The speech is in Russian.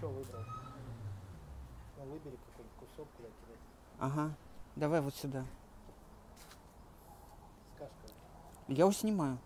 что выбрал? Ну, выбери какой-нибудь кусок, куда кидать. Ага. Давай вот сюда. Скажешь, короче. Я его снимаю.